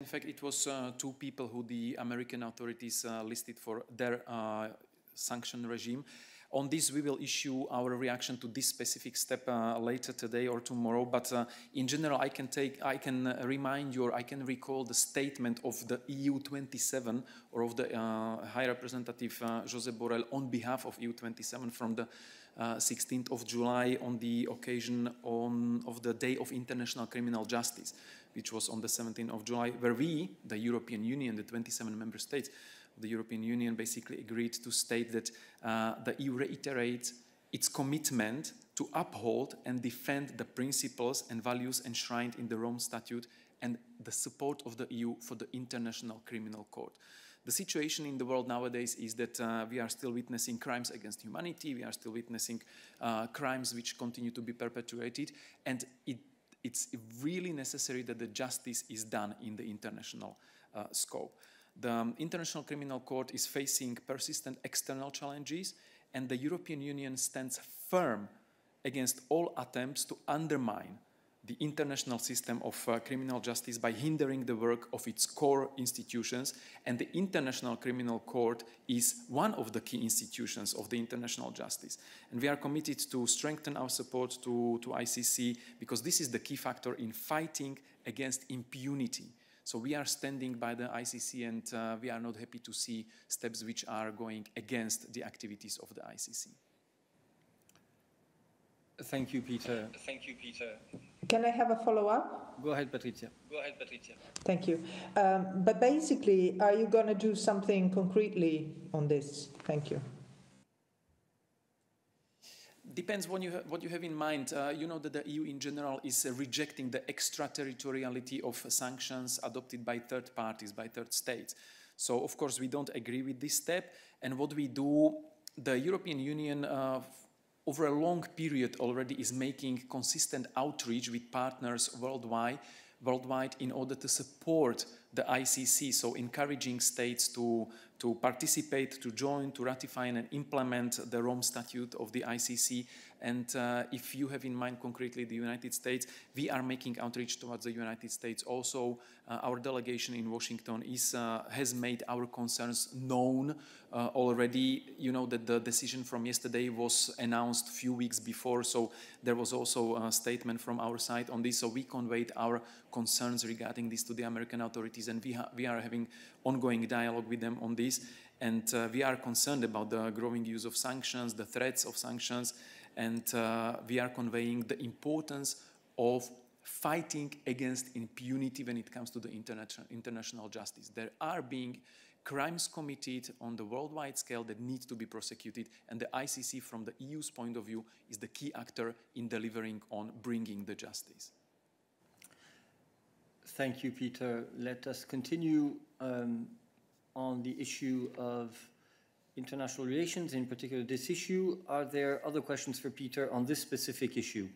In fact, it was uh, two people who the American authorities uh, listed for their uh, sanction regime. On this, we will issue our reaction to this specific step uh, later today or tomorrow. But uh, in general, I can take, I can uh, remind you, or I can recall the statement of the EU 27 or of the uh, High Representative uh, Josep Borrell on behalf of EU 27 from the 16th uh, of July on the occasion on, of the Day of International Criminal Justice, which was on the 17th of July, where we, the European Union, the 27 member states, the European Union basically agreed to state that uh, the EU reiterates its commitment to uphold and defend the principles and values enshrined in the Rome Statute and the support of the EU for the International Criminal Court. The situation in the world nowadays is that uh, we are still witnessing crimes against humanity, we are still witnessing uh, crimes which continue to be perpetuated, and it, it's really necessary that the justice is done in the international uh, scope. The International Criminal Court is facing persistent external challenges, and the European Union stands firm against all attempts to undermine the international system of uh, criminal justice by hindering the work of its core institutions. And the International Criminal Court is one of the key institutions of the international justice. And we are committed to strengthen our support to, to ICC because this is the key factor in fighting against impunity. So we are standing by the ICC and uh, we are not happy to see steps which are going against the activities of the ICC. Thank you, Peter. Thank you, Peter. Can I have a follow-up? Go ahead, Patricia. Go ahead, Patricia. Thank you. Um, but basically, are you going to do something concretely on this? Thank you depends what you, what you have in mind. Uh, you know that the EU in general is uh, rejecting the extraterritoriality of sanctions adopted by third parties, by third states. So, of course, we don't agree with this step. And what we do, the European Union, uh, over a long period already, is making consistent outreach with partners worldwide, worldwide in order to support the ICC, so encouraging states to, to participate, to join, to ratify and implement the Rome Statute of the ICC. And uh, if you have in mind concretely the United States, we are making outreach towards the United States. Also, uh, our delegation in Washington is, uh, has made our concerns known uh, already. You know that the decision from yesterday was announced a few weeks before, so there was also a statement from our side on this. So we conveyed our concerns regarding this to the American authorities, and we, we are having ongoing dialogue with them on this. And uh, we are concerned about the growing use of sanctions, the threats of sanctions, and uh, we are conveying the importance of fighting against impunity when it comes to the international justice. There are being crimes committed on the worldwide scale that need to be prosecuted, and the ICC, from the EU's point of view, is the key actor in delivering on bringing the justice. Thank you, Peter. Let us continue um, on the issue of international relations, in particular this issue. Are there other questions for Peter on this specific issue?